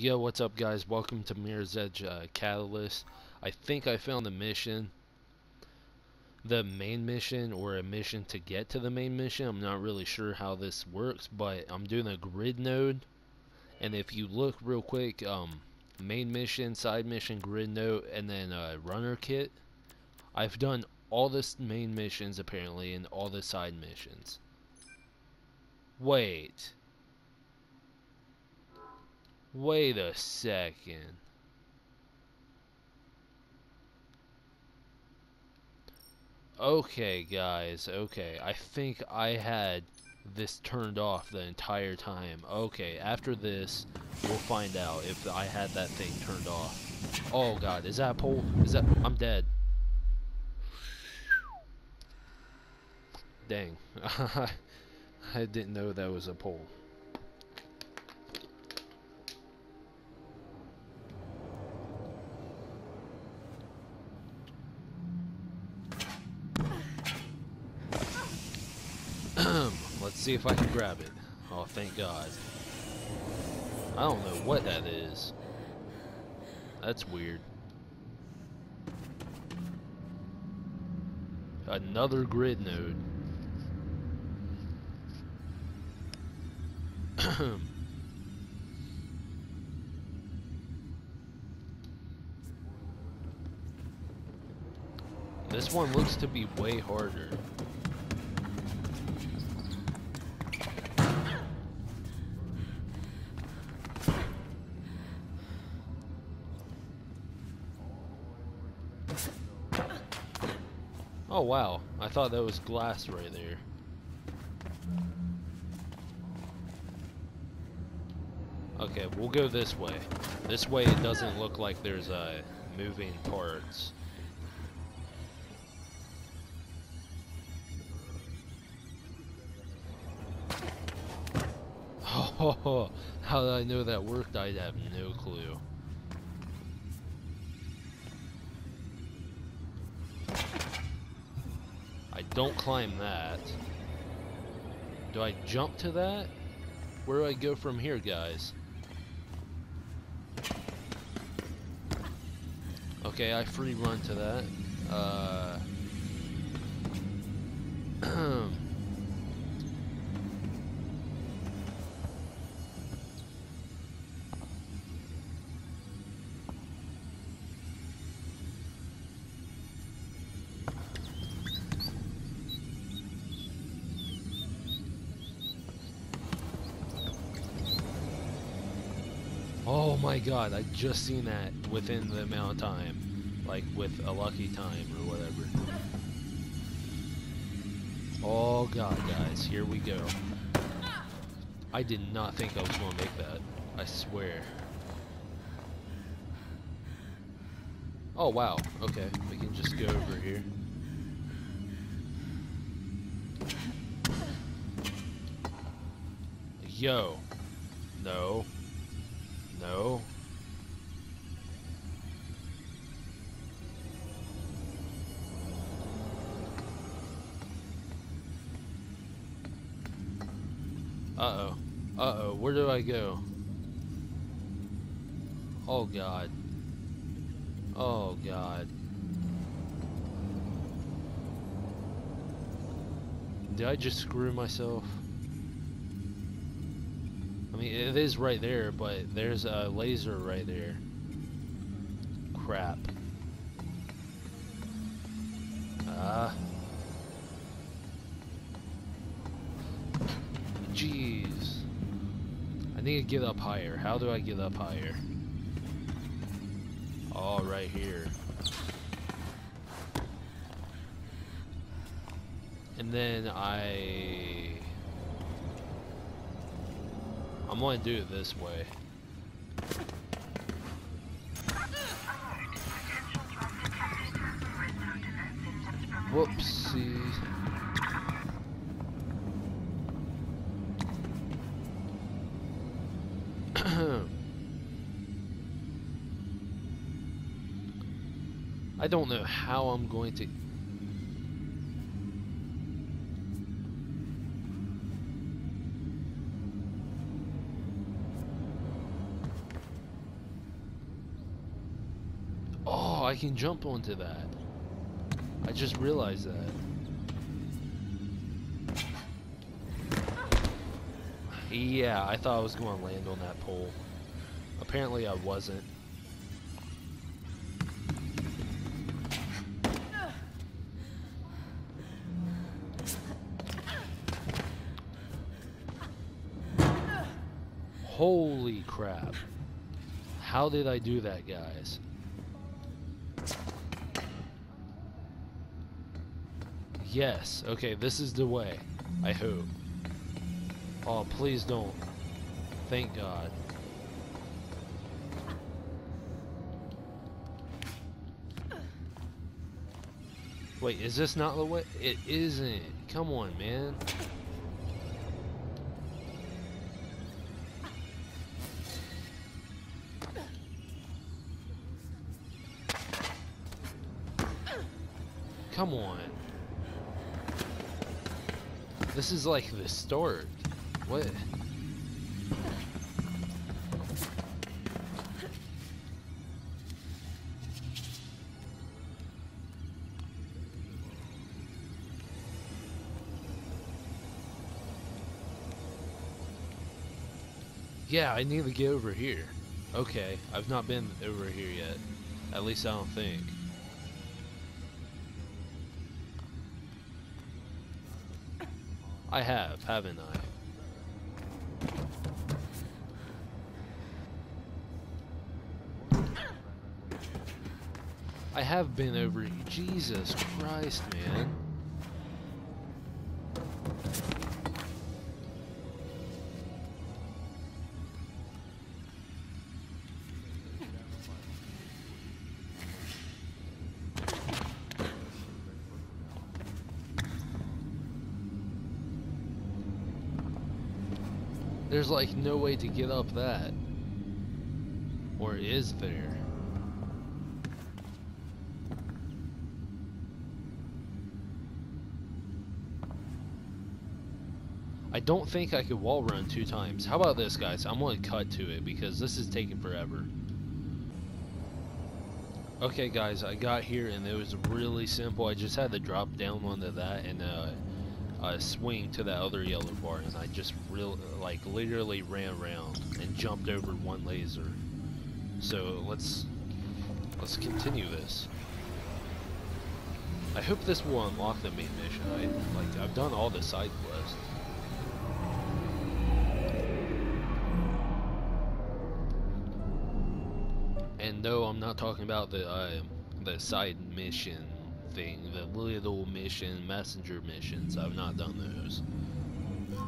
Yo, what's up guys? Welcome to Mirror's Edge uh, Catalyst. I think I found the mission. The main mission, or a mission to get to the main mission. I'm not really sure how this works, but I'm doing a grid node. And if you look real quick, um, main mission, side mission, grid node, and then uh, runner kit. I've done all the main missions apparently, and all the side missions. Wait. Wait a second. Okay, guys, okay. I think I had this turned off the entire time. Okay, after this, we'll find out if I had that thing turned off. Oh god, is that a pole? Is that- I'm dead. Dang. I didn't know that was a pole. Um, let's see if I can grab it. Oh, thank God. I don't know what that is. That's weird. Another grid node. this one looks to be way harder. Oh wow, I thought that was glass right there. Okay, we'll go this way. This way it doesn't look like there's uh, moving parts. Oh, how did I know that worked? I have no clue. Don't climb that. Do I jump to that? Where do I go from here, guys? Okay, I free run to that. Uh, my god, I just seen that within the amount of time. Like with a lucky time or whatever. Oh god, guys, here we go. I did not think I was going to make that. I swear. Oh wow, okay, we can just go over here. Yo. No. No. Uh-oh. Uh-oh, where do I go? Oh god. Oh god. Did I just screw myself? I mean, it is right there, but there's a laser right there. Crap. Ah. Jeez. I need to get up higher. How do I get up higher? Oh, right here. And then I... I'm gonna do it this way. Whoopsie. I don't know how I'm going to can jump onto that. I just realized that. Yeah, I thought I was going to land on that pole. Apparently I wasn't. Holy crap. How did I do that, guys? Yes, okay, this is the way. I hope. Oh, please don't. Thank God. Wait, is this not the way? It isn't. Come on, man. Come on. This is like the start. What? Yeah, I need to get over here. Okay, I've not been over here yet. At least I don't think. I have, haven't I? I have been over Jesus Christ, man. There's like no way to get up that. Or is there? I don't think I could wall run two times. How about this, guys? I'm going to cut to it because this is taking forever. Okay, guys, I got here and it was really simple. I just had to drop down onto that and uh, uh, swing to that other yellow bar, and I just real like literally ran around and jumped over one laser. So let's let's continue this. I hope this will unlock the main mission. I like I've done all the side quests. And no, I'm not talking about the uh, the side mission thing, the little mission, messenger missions. I've not done those.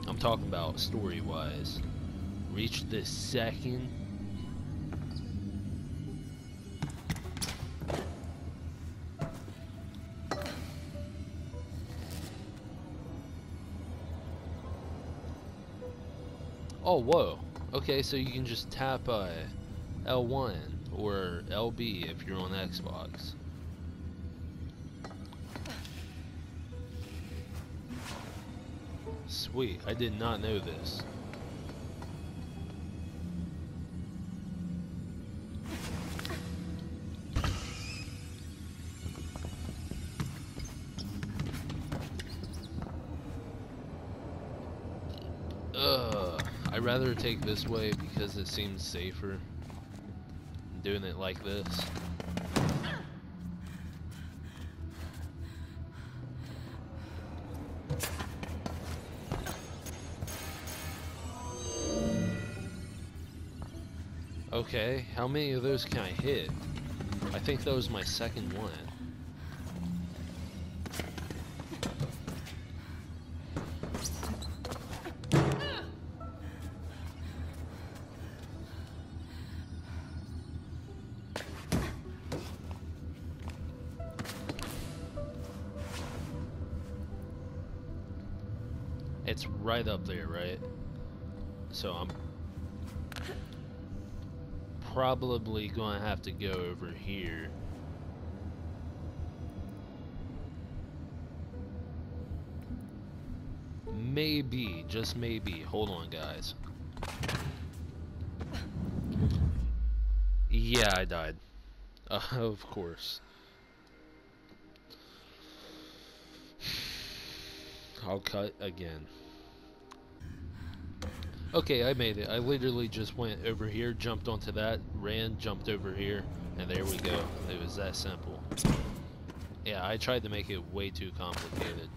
I'm talking about story-wise. Reach the second. Oh, whoa. Okay, so you can just tap uh, L1 or LB if you're on Xbox. Sweet, I did not know this. Ugh, I'd rather take this way because it seems safer doing it like this. Okay, how many of those can I hit? I think that was my second one. It's right up there, right? So I'm probably going to have to go over here. Maybe, just maybe. Hold on, guys. Yeah, I died. Uh, of course. I'll cut again. Okay, I made it. I literally just went over here, jumped onto that, ran, jumped over here, and there we go. It was that simple. Yeah, I tried to make it way too complicated.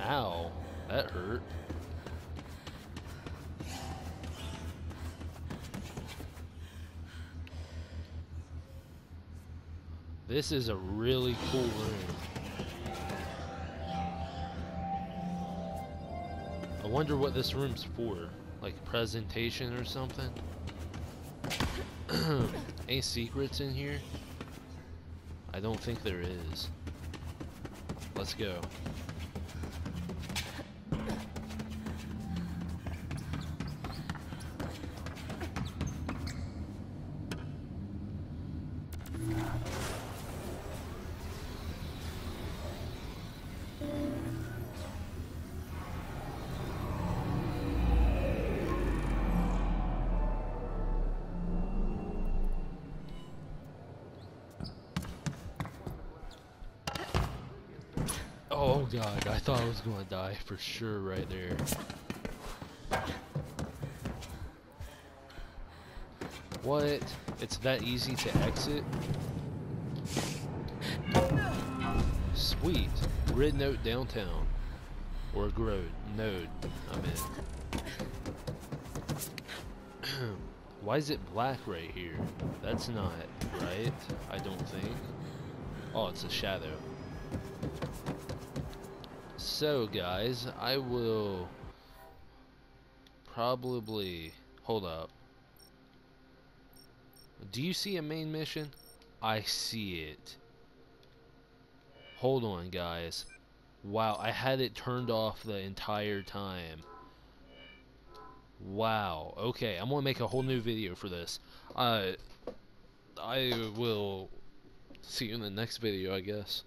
Ow, that hurt. This is a really cool room. I wonder what this room's for. Like presentation or something? Any secrets in here? I don't think there is. Let's go. Oh god, I thought I was gonna die for sure right there. What? It's that easy to exit? Sweet. Red note downtown. Or Grode. Node. I'm in. Why is it black right here? That's not right, I don't think. Oh, it's a shadow. So, guys, I will probably hold up. Do you see a main mission? I see it. Hold on, guys. Wow, I had it turned off the entire time. Wow. Okay, I'm gonna make a whole new video for this. Uh, I will see you in the next video, I guess.